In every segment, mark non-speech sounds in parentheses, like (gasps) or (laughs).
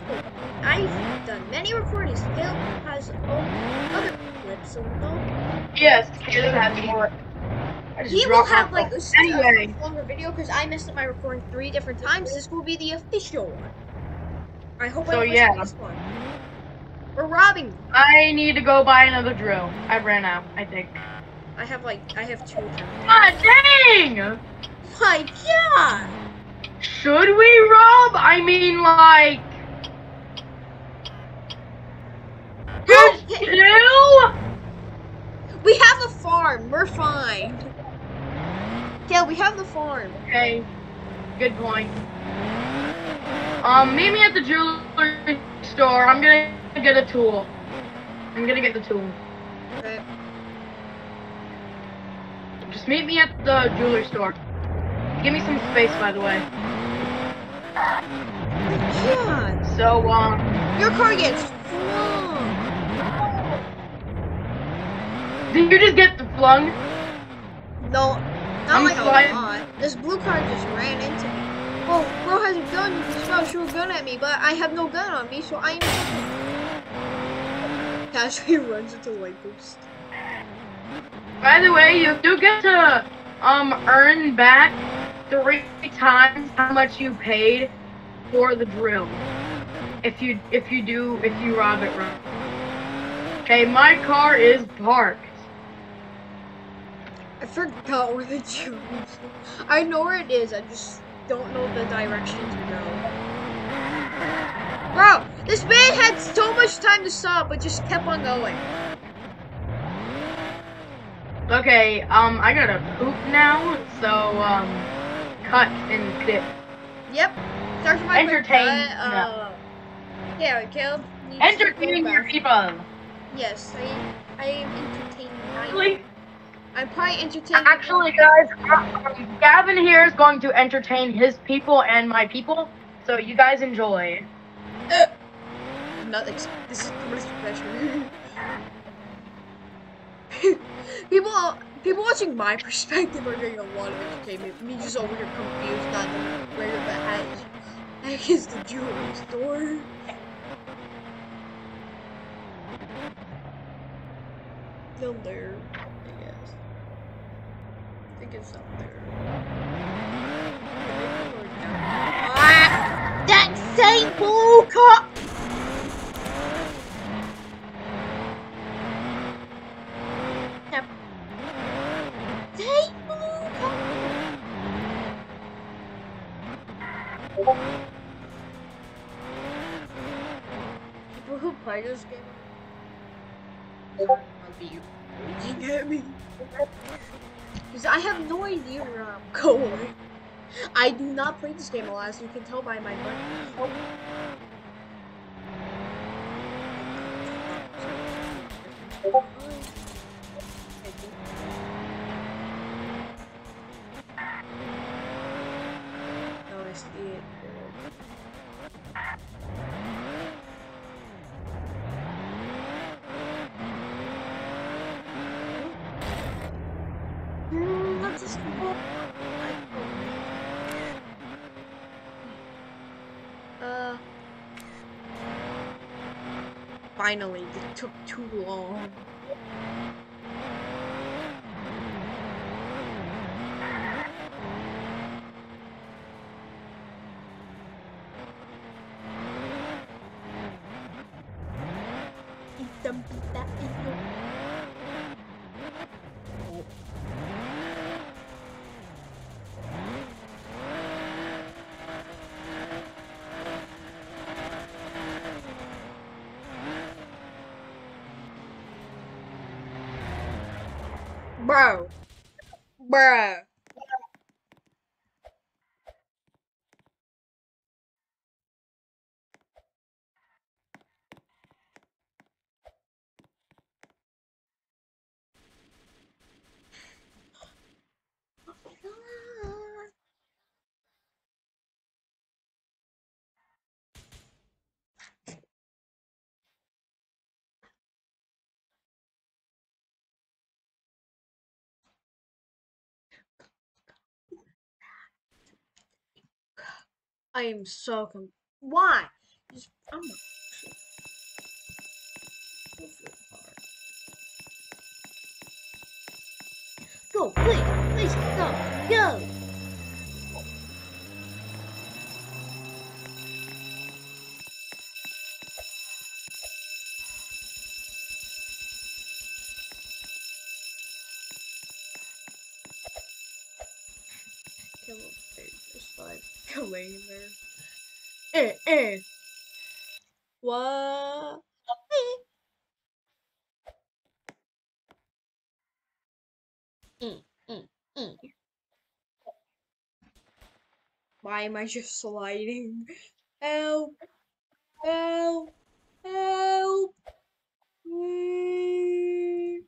people. I've done many recordings. Kaleb has other clips, so no. Yes, Kaleb has more. He will have like a Anyway, longer video because I messed up my recording three different times. This will be the official one. I hope So, I don't yeah. miss this one. We're robbing. I need to go buy another drill. I ran out, I think. I have like I have two. God ah, dang! My God! Should we rob? I mean, like. Two? We have a farm. We're fine. Yeah, we have the farm. Okay, good point. Um, meet me at the jewelry store. I'm gonna get a tool. I'm gonna get the tool. Okay. Just meet me at the jewelry store. Give me some space, by the way. So, um, your car gets flung. Did you just get the flung? No, not I'm like a flying. lot. This blue car just ran into me. Oh, bro has a gun. You can to shoot a gun at me, but I have no gun on me, so I'm... Casually (laughs) runs into a light post. By the way, you do get to um earn back three times how much you paid for the drill. If you if you do if you rob it. Okay, my car is parked. I forgot where the (laughs) gym is. I know where it is. I just don't know the direction to go. Bro, this man had so much time to stop, but just kept on going. Okay, um I gotta poop now, so um cut and clip. Yep. For my quick Entertain, Uh, yeah, Kaleb. needs to go Entertaining your people. Yes, I, I am entertaining. my- Actually, I'm probably entertaining. actually, guys, um, Gavin here is going to entertain his people and my people. So you guys enjoy. Not ex- this is much pressure. (laughs) people, people watching my perspective are getting a lot of entertainment. Me just over here confused, not knowing where the heck, heck (laughs) is the jewelry store. Still there, I guess. I think it's up there. Ah, that same blue car. Same blue car. People who play this game be raging at me. Because I have no idea where I'm (laughs) going. I do not play this game a lot, as you can tell by my mic. Oh, Finally, it took too long. Dum da dum. Bro. Bruh. I am so com- Why? Just, I'm not. Go, please, please, go, go. Kill him, there, just like laying there. Eh. What? Eh. Mm, mm, mm. Why am I just sliding? Help! Help! Help! Mm.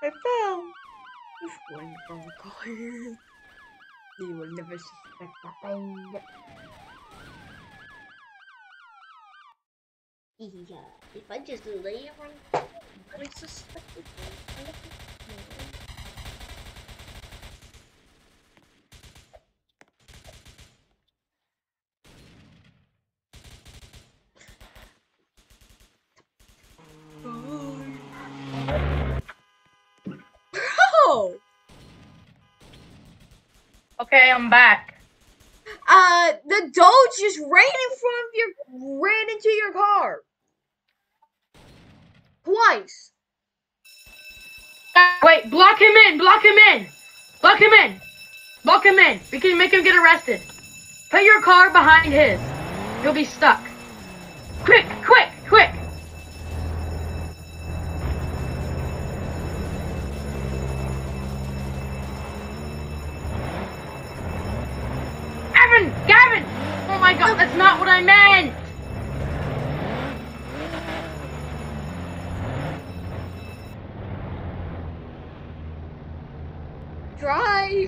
I fell. Just one from the. You will never suspect that thing. Yeah, if I just lay around, I suspect it? Okay, I'm back. Uh, the Doge just ran in front of your, ran into your car. Twice. Wait, block him in, block him in, block him in, block him in. We can make him get arrested. Put your car behind his. He'll be stuck.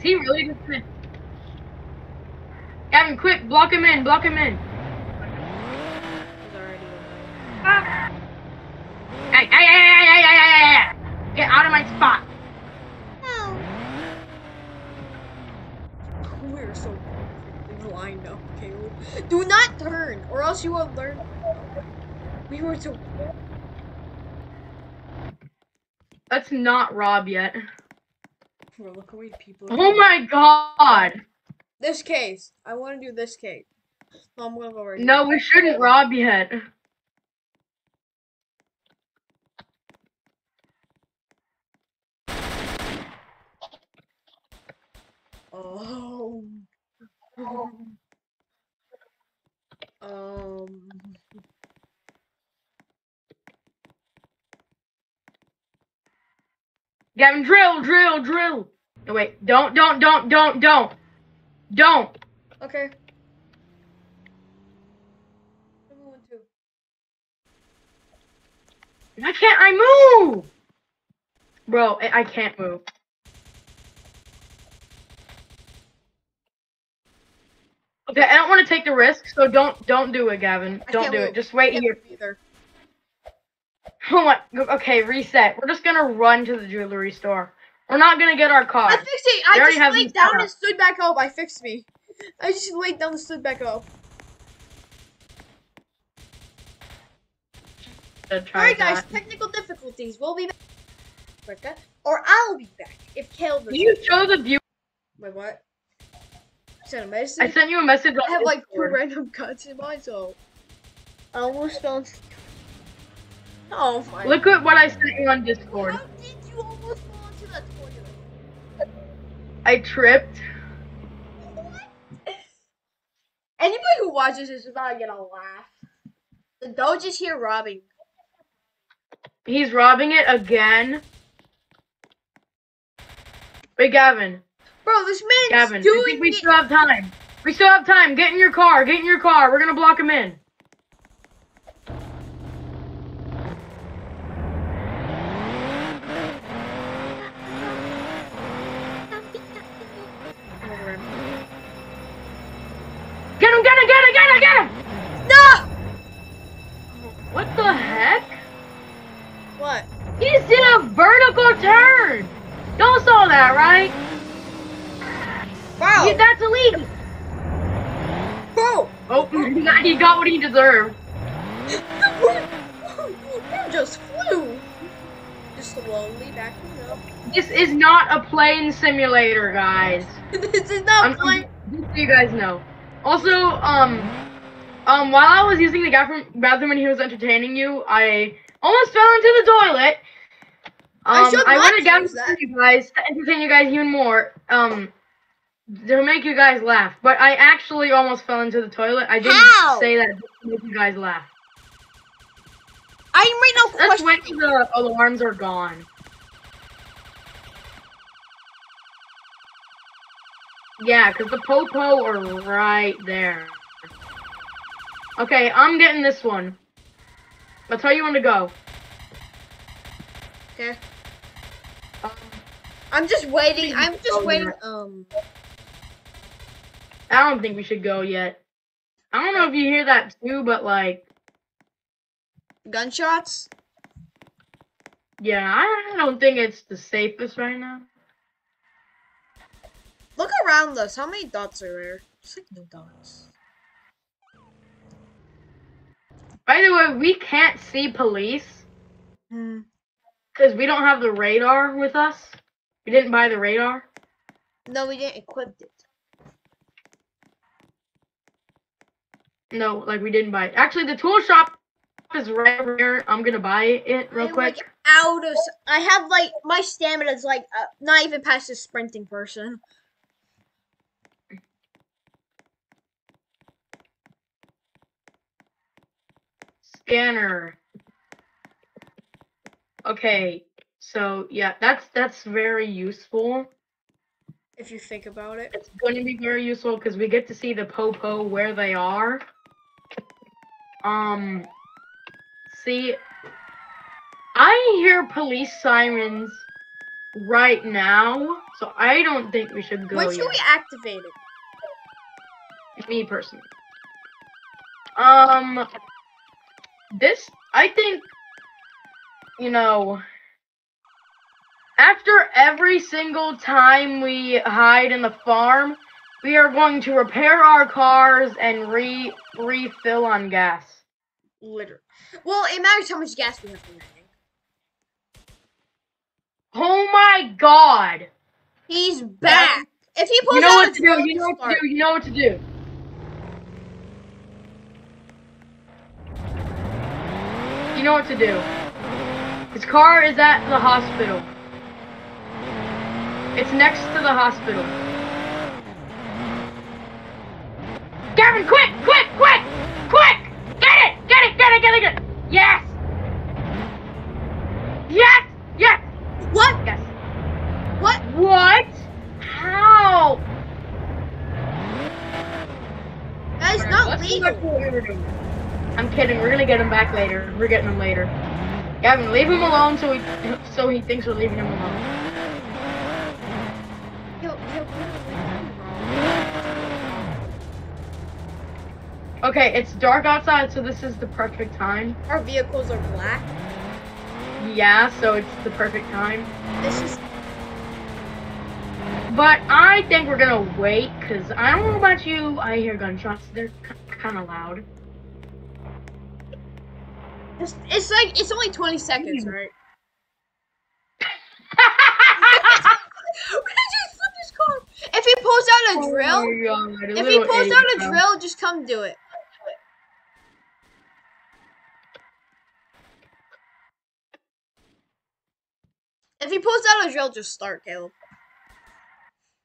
Is he really just gonna... Gavin, quick, block him in, block him in. Hey, hey, hey, hey, hey, hey, hey, hey, Get out of my spot. Oh. We're so perfectly lined up, Kaleb. Do not turn, or else you will learn. We were so. Let's not rob yet. Bro, look many people. Oh my god! This case. I want to do this case. So I'm gonna go right. No, we shouldn't rob yet. Oh. Um. Gavin, drill, drill, drill! No, wait, don't, don't, don't, don't, don't! Don't! Okay. Why can't I move? Bro, I, I can't move. Okay, I don't want to take the risk, so don't don't do it, Gavin. I Don't do move. it. Just wait here. Either. (laughs) Oh my. Okay, reset. We're just gonna run to the jewelry store. We're not gonna get our car. I fixed it. I just laid down and stood back up. I fixed me. I just laid down and stood back up. Alright, guys. that. Technical difficulties. We'll be back. Or I'll be back if Kaleb. Can you show the view? Wait, what? Send a message. I sent you a message I have like two random cuts in mine, so I almost fell. Oh my! Look at what I sent you on Discord. How did you almost fall into that toilet? I tripped. What? Anybody who watches this is about to get a laugh. The Doge is here robbing. He's robbing it again. Wait, Gavin. Bro, this man's Gavin, I doing think we it. still have time. We still have time. Get in your car. Get in your car. We're gonna block him in. Get him! Get him! Get him! Get him! Get him! No! What the heck? What? He just did a vertical turn. Y'all saw that, right? Bro! Yeah, That's illegal. Bro! Oh, got- what he deserved. (laughs) you just flew! Just slowly backing up. This is not a plane simulator, guys. (laughs) this is not I'm, flying. Just so you guys know. Also, um, um, while I was using the bathroom, bathroom when he was entertaining you, I almost fell into the toilet. I Um, I not wanted to that. you guys to entertain you guys even more. Um, to make you guys laugh. But I actually almost fell into the toilet. I didn't How? say that to make you guys laugh. I'm right now That's questioning. when the alarms are gone. Yeah, because the popo are right there. Okay, I'm getting this one. That's how you want to go. Okay. Um, I'm just waiting. I'm just waiting. Um. I don't think we should go yet. I don't know if you hear that too, but like, Gunshots? yeah, I don't think it's the safest right now. Look around us. How many dots are there? It's like no dots. By the way, we can't see police Hmm. because we don't have the radar with us. We didn't buy the radar. No, we didn't equip it. No, like we didn't buy it. Actually, the tool shop is right over here. I'm gonna buy it real I'm, quick. Like, out of. I have like my stamina is like uh, not even past the sprinting person. Scanner. Okay, so yeah, that's that's very useful. If you think about it. It's going to be very useful because we get to see the popo where they are. Um, see, I hear police sirens right now, so I don't think we should go when should yet. we activate it? Me personally. Um, this I think, you know, after every single time we hide in the farm, we are going to repair our cars and re refill on gas. Literally. Well, it matters how much gas we have remaining. Oh my god! He's back. If he pulls You know out what to do. You know what to do. You know what to do. You know what to do. His car is at the hospital. It's next to the hospital. Gavin, quick, quick, quick, quick! Get it, get it, get it, get it, get it! Yes! Yes! Yes! What? Yes! What? What? How? That is not legal. back to what we were doing. I'm kidding. We're gonna get him back later. We're getting him later. Gavin, leave him alone so he so he thinks we're leaving him alone. He'll- he'll put it wrong. Okay, it's dark outside, so this is the perfect time. Our vehicles are black. Yeah, so it's the perfect time. This is But I think we're gonna wait, cause I don't know about you. I hear gunshots. They're kind of loud. it's, it's like it's only 20 seconds, Hmm. right? we (laughs) (laughs) just flip his car. If he pulls out a drill, Oh God, if he pulls out a drill, just come do it. If he pulls out a drill, just start, Kaleb.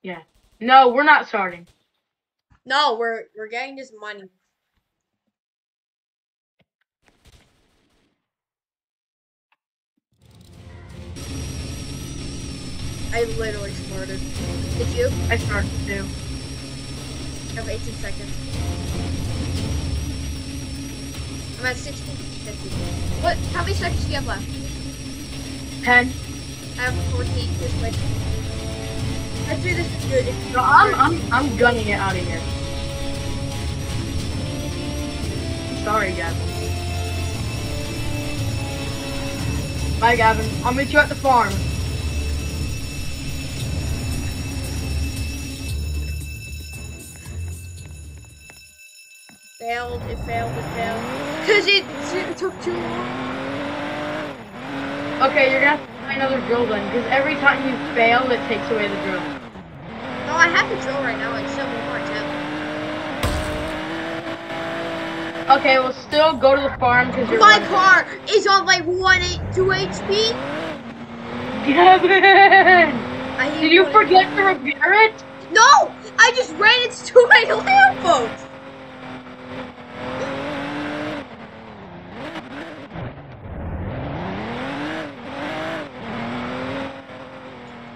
Yeah. No, we're not starting. No, we're we're getting this money. I literally started. Did you? I started too. I have 18 seconds. I'm at 16, 50. What? How many seconds do you have left? Ten. I have 14. Just wait. I'd say this is good. So I'm I'm I'm gunning it out of here. Sorry, Gavin. Bye, Gavin. I'll meet you at the farm. failed. It failed. It failed. Cause it, it took too long. Okay, you're gonna have to buy another drill then, because every time you fail, it takes away the drill. No, I have the drill right now. Like seven more attempts. Okay, well, still go to the farm because you're. My car is on like one eight two HP. Gavin! Did you forget to repair it? No! I just ran into my! (laughs)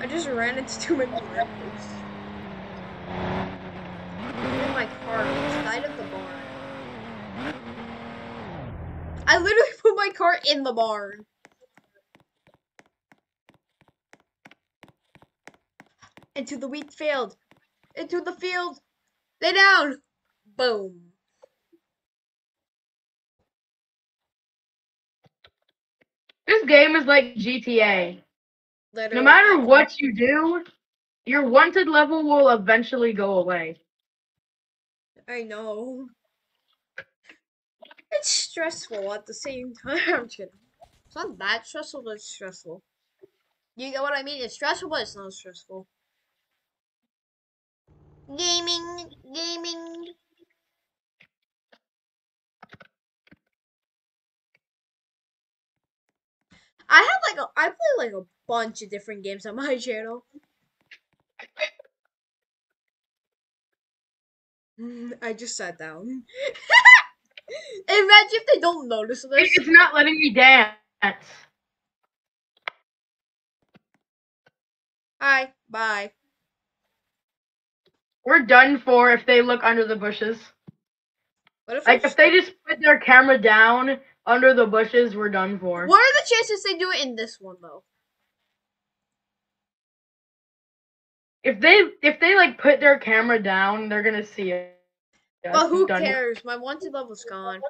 I just ran into too many. In my car on the side of the barn. I literally put my car in the barn. Into the wheat field. Into the field. Lay down. Boom. This game is like GTA. Literally. No matter what you do, your wanted level will eventually go away. I know. It's stressful at the same (laughs) time. It's not that stressful, but it's stressful. You get what I mean? It's stressful, but it's not stressful. Gaming, gaming. I have like a, I play like a bunch of different games on my (laughs) channel. Mm, I just sat down. (laughs) Imagine if they don't notice this. It's not letting me dance. Hi, bye. We're done for if they look under the bushes. What if Like if they just put their camera down under the bushes, we're done for. What are the chances they do it in this one though? If they if they like put their camera down, they're gonna see it. But who cares? My wanted level's gone.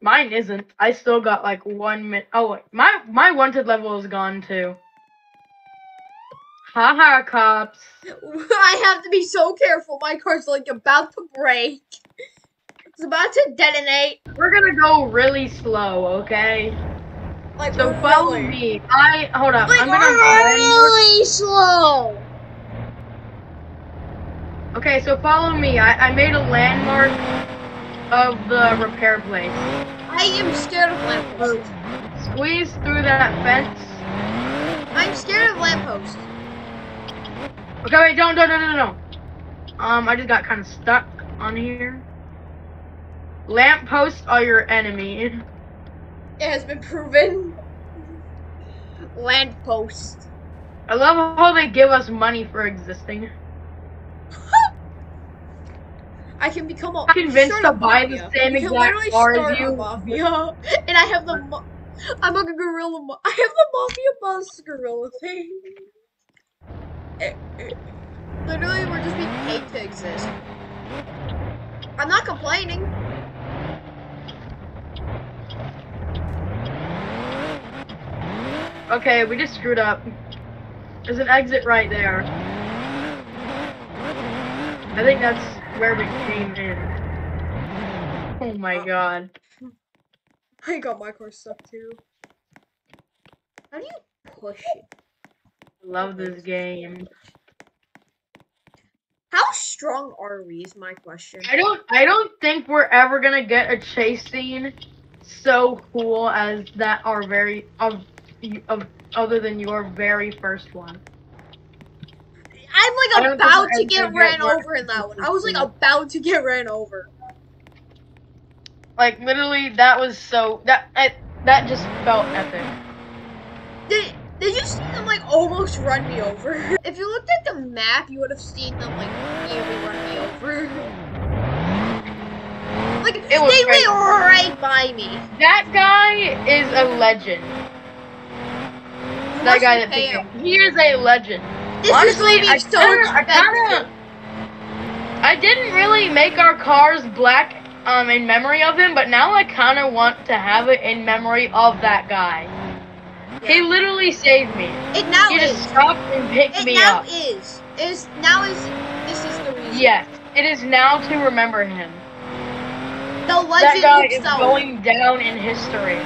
Mine isn't. I still got like one minute. Oh, wait. my my wanted level is gone too. Haha, cops. (laughs) I have to be so careful. My car's like about to break. It's about to detonate. We're gonna go really slow, okay? Like So follow really. me. I hold up. Like I'm gonna. really slow. Okay, so follow me. I, I made a landmark of the repair place. I am scared of lampposts. Squeeze through that fence. I'm scared of lampposts. Okay, wait, don't, don't, don't, don't, don't. Um, I just got kind of stuck on here. Lampposts are your enemy. It has been proven. Lamppost. I love how they give us money for existing. (laughs) I can become a I'm convinced to buy the same You exact literally car as you. mafia, and I have the. I'm a gorilla. I have the mafia boss gorilla thing. Literally, we're just being paid to exist. I'm not complaining. Okay, we just screwed up. There's an exit right there. I think that's where we came in. Oh my oh. god. I got my car stuck too. How do you push it? Love this game. How strong are we? Is my question. I don't I don't think we're ever gonna get a chase scene so cool as that our very of of other than your very first one. I'm like about to get ran over in that one. I was like about to get ran over. Like literally that was so that I, that just felt epic. Did Did you see them like almost run me over? (laughs) If you looked at the map, you would have seen them like nearly run me over. (laughs) Like It was they crazy. went right by me. That guy is a legend. That guy that picked him. He is a legend. This Honestly, I so kinda- I kinda- I didn't really make our cars black um in memory of him, but now I kind of want to have it in memory of that guy. He literally saved me. It now He is. just stopped and picked It me now up. is. Is now is. This is the reason. Yes, it is now to remember him. The That legend guy is going down in history.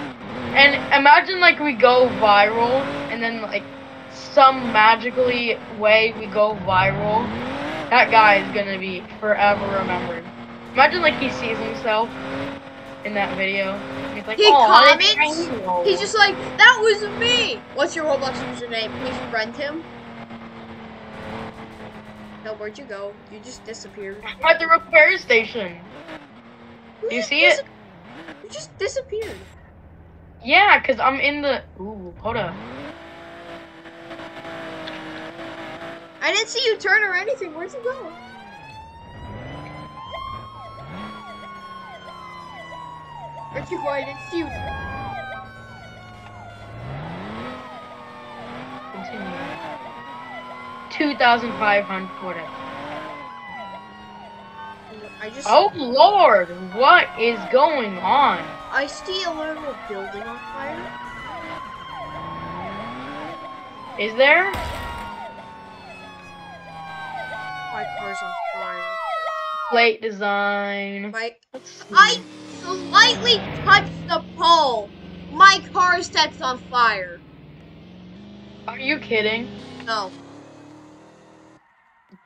And imagine like we go viral and then like some magically way we go viral. That guy is gonna be forever remembered. Imagine like he sees himself in that video. He's like, He oh, comments. He's just like, that was me. What's your Roblox username? Please friend him. No, where'd you go? You just disappeared. at the repair station. Do you You see it? You just disappeared. Yeah, cause I'm in the. Ooh, hold up. I didn't see you turn or anything. Where'd you go? Where'd you go? I didn't see you. Continue. Two thousand five hundred. Whatever. I just. Oh lord, what is going on? I see a little building on fire. Is there? My car's on fire. Plate design. My I slightly touched the pole. My car sets on fire. Are you kidding? No.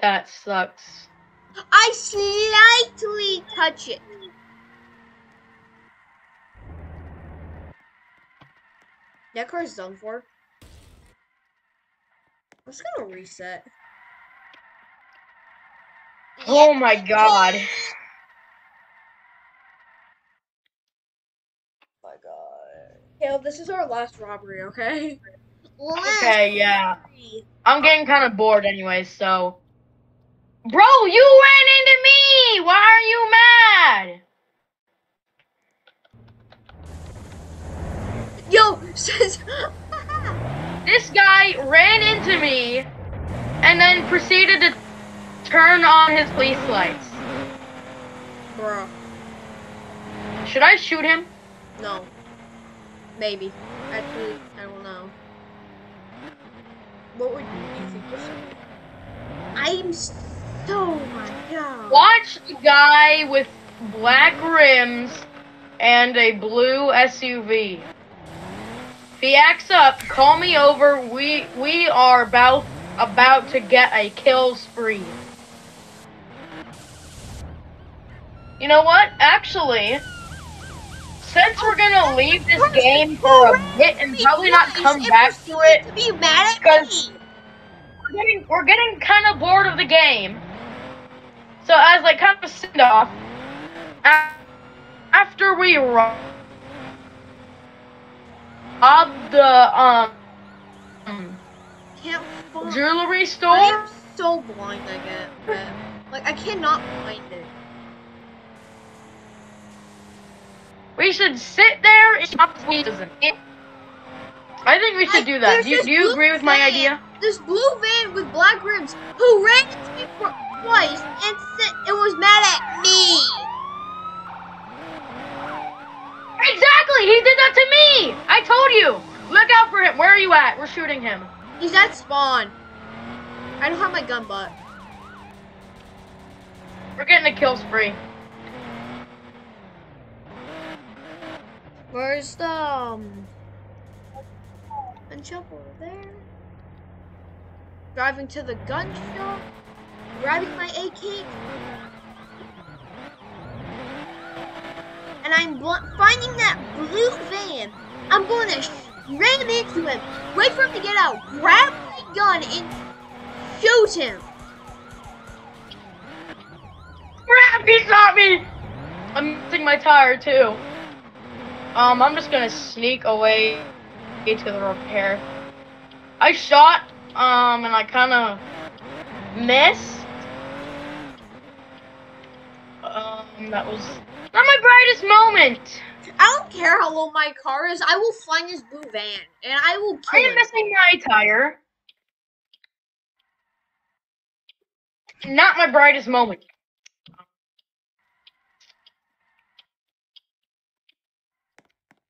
That sucks. I slightly touch it. That car's done for. I'm just gonna reset. Oh my god. Oh my god. Kaleb, this is our last robbery, okay? Last Okay, yeah. robbery. I'm getting kind of bored anyways, so. Bro, you ran into me! Why are you mad? Yo, (laughs) says. (laughs) This guy ran into me and then proceeded to turn on his police lights. Bruh. Should I shoot him? No. Maybe. Actually, I don't know. What would you think? I'm so. Oh my god. Watch the guy with black rims and a blue SUV. If he acts up, call me over. We we are about about to get a kill spree. You know what? Actually, since we're gonna leave this game for a bit and probably not come back to it, To be mad at Because- we're getting we're getting kind of bored of the game. So as like kind of a send off, after we rob the um jewelry store? I'm so blind. I get. Like I cannot find it. We should sit there and squeezing. I think we should do that. Do you, do you agree with my van- idea? This blue van with black rims who ran into me for twice and said it was mad at me. Exactly, he did that to me. I told you. Look out for him. Where are you at? We're shooting him. He's at spawn. I don't have my gun, but We're getting a kill spree. Where's the um gun shop over there? Driving to the gun shop, grabbing my AK, and I'm finding that blue van. I'm going to ram into him, wait for him to get out, grab my gun, and shoot him. Crap, he shot me! I'm missing my tire too. Um, I'm just gonna sneak away to the repair I shot, um, and I kind of missed. Um, that was not my brightest moment. I don't care how low my car is. I will find this blue van and I will I kill am it. missing my tire. Not my brightest moment.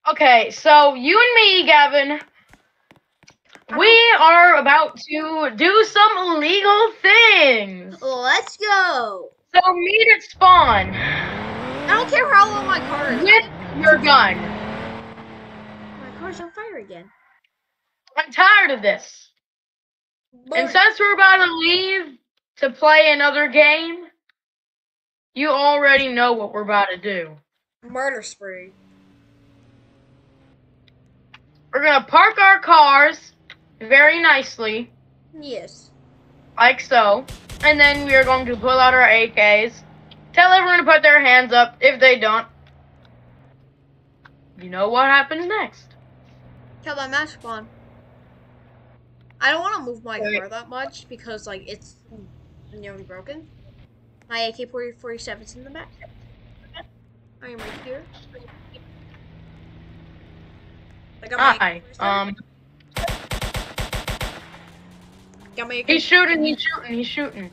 Okay, so you and me, Gavin, we are about to do some illegal things. Let's go. So meet at spawn I don't care how low my car is. with your gun. My car's on fire again. I'm tired of this. And since we're about to leave to play another game, you already know what we're about to do. murder spree. We're gonna park our cars very nicely, Yes. like so, and then we are going to pull out our AKs. Tell everyone to put their hands up. If they don't, you know what happens next. Kill that match spawn. I don't want to move my Wait. car that much because like it's nearly broken. My AK-47's in the back. I am right here. I got my Hi. AK-47. Um, got my AK. he's shooting. He's shooting. He's shooting.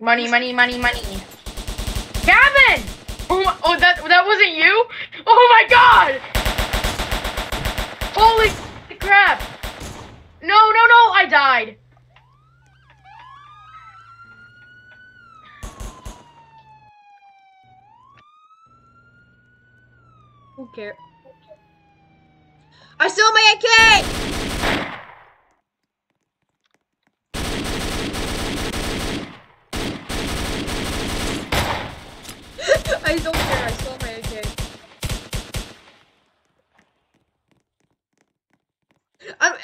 Money, money, money, money. Gavin! Oh, my, oh, that that wasn't you? Oh my god! Holy crap! No, no, no! I died. Who cares? I have my AK! (gasps) I don't care.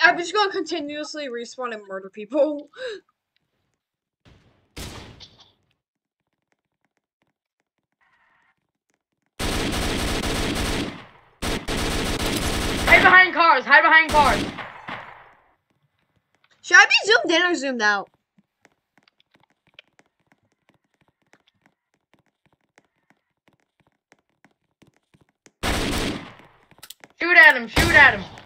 I'm, just gonna continuously respawn and murder people. Hide behind cars. Hide behind cars. Should I be zoomed in or zoomed out? Shoot at him. Shoot at him.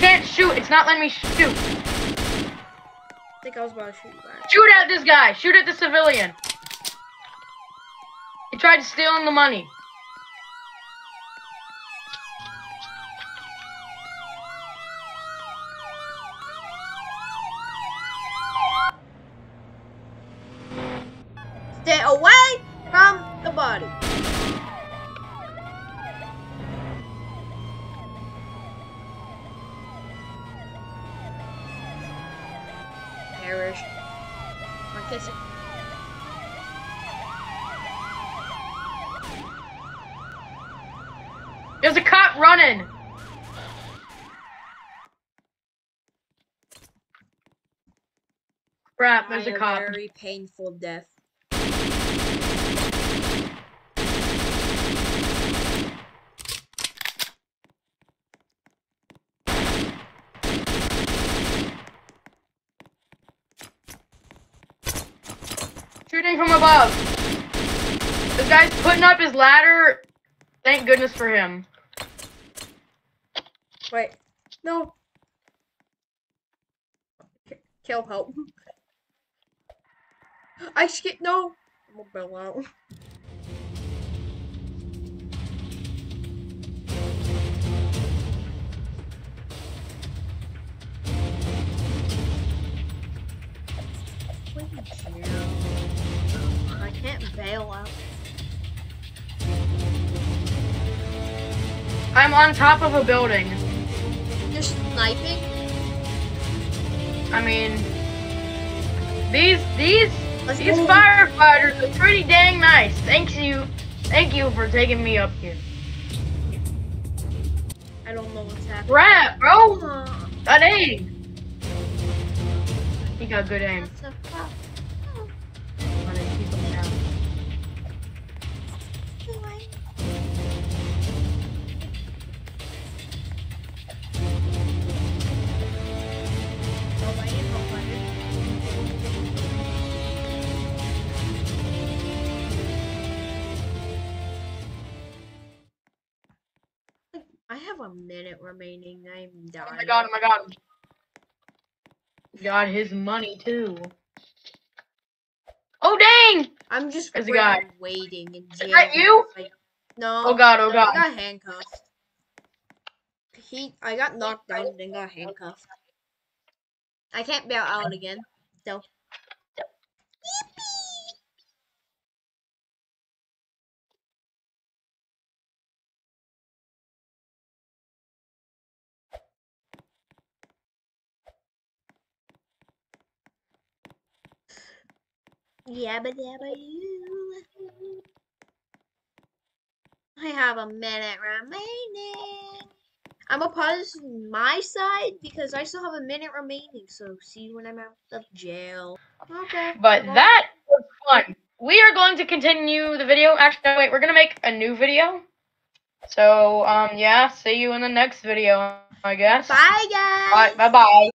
Can't shoot. It's not letting me shoot. I think I was about to shoot you back. Shoot at this guy. Shoot at the civilian. He tried to steal the money. Stay away from the body. Perish. My kiss it. Cop running. Crap, there's a cop. very painful death. Shooting from above. This guy's putting up his ladder. Thank goodness for him. Wait. No. K- Kill help. I skip. No. I'm gonna bail out. No. I can't bail out. I'm on top of a building. Sniping? I mean, these these Let's these firefighters are pretty dang nice. Thank you. Thank you for taking me up here. I don't know what's happening. Rat, bro. Huh. That aim. He got good aim. Minute remaining. I'm dying. Oh my god, oh my god. Got his money too. Oh dang! I'm just There's waiting in jail. that you? Like, no. Oh god, oh god. I got handcuffed. He, I got knocked down and then got handcuffed. I can't bail out again. So. Yabba dabba you. I have a minute remaining. I'm gonna pause my side because I still have a minute remaining. So see you when I'm out of jail. Okay. But well, that was fun. We are going to continue the video. Actually, no, wait, we're gonna make a new video. So, um, yeah, see you in the next video, I guess. Bye guys. Bye, bye, bye.